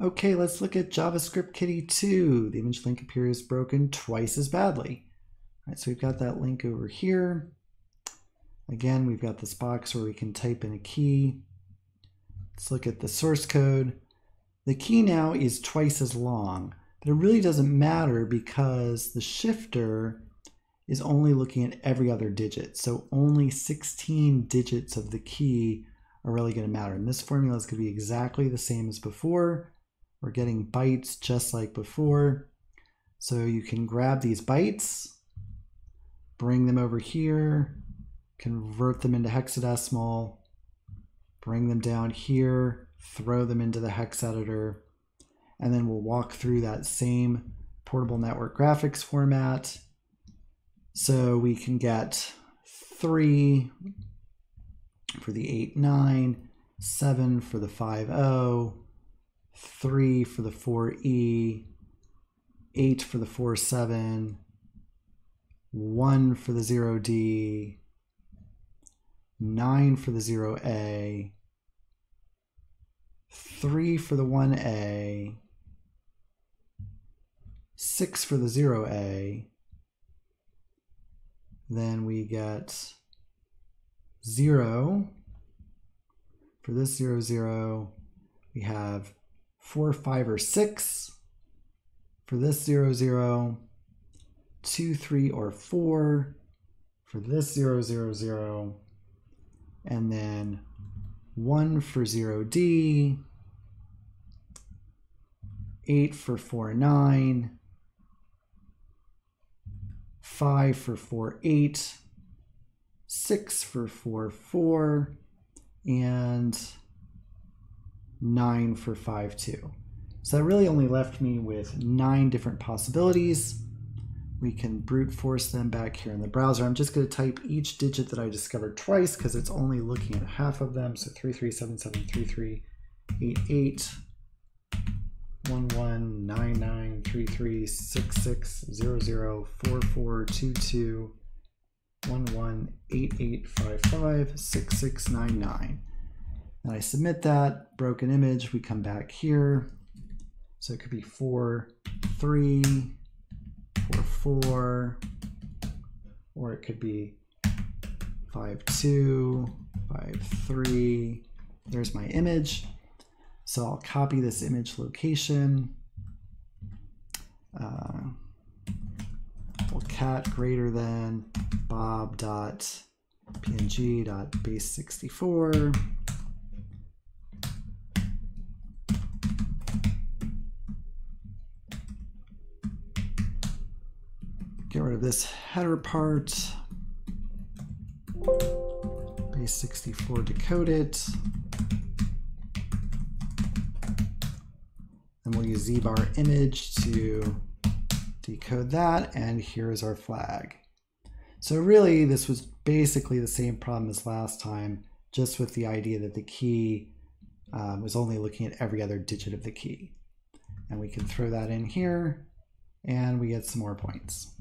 Okay, let's look at JavaScript Kiddie 2. The image link appears broken twice as badly. All right, so we've got that link over here. Again, we've got this box where we can type in a key. Let's look at the source code. The key now is twice as long, but it really doesn't matter because the shifter is only looking at every other digit. So only 16 digits of the key are really going to matter. And this formula is going to be exactly the same as before. We're getting bytes just like before. So you can grab these bytes, bring them over here, convert them into hexadecimal, bring them down here, throw them into the hex editor, and then we'll walk through that same portable network graphics format. So we can get three for the eight nine, seven for the 5 0, 3 for the 4E, 8 for the 4 7, 1 for the 0D, 9 for the 0A, 3 for the 1A, 6 for the 0A, then we get 0 for this 0, 0. We have 4, 5, or 6 for this 0, 0. 2, 3, or 4 for this 0, 0, 0. And then 1 for 0D. 8 for 4, 9. 5 for 4, 8, 6 for 4, 4, and 9 for 5, 2. So that really only left me with nine different possibilities. We can brute force them back here in the browser. I'm just going to type each digit that I discovered twice because it's only looking at half of them. So 33773388 one one nine nine three three six six zero zero four four two two one one eight eight five five six six nine nine. And I submit that broken image. We come back here. So it could be four three four four, or it could be five two five three. There's my image. So I'll copy this image location. Uh, well, cat greater than bob dot png dot base 64. Get rid of this header part. Base 64 decode it. And we'll use zbar image to decode that. And here's our flag. So really, this was basically the same problem as last time, just with the idea that the key um, was only looking at every other digit of the key. And we can throw that in here, and we get some more points.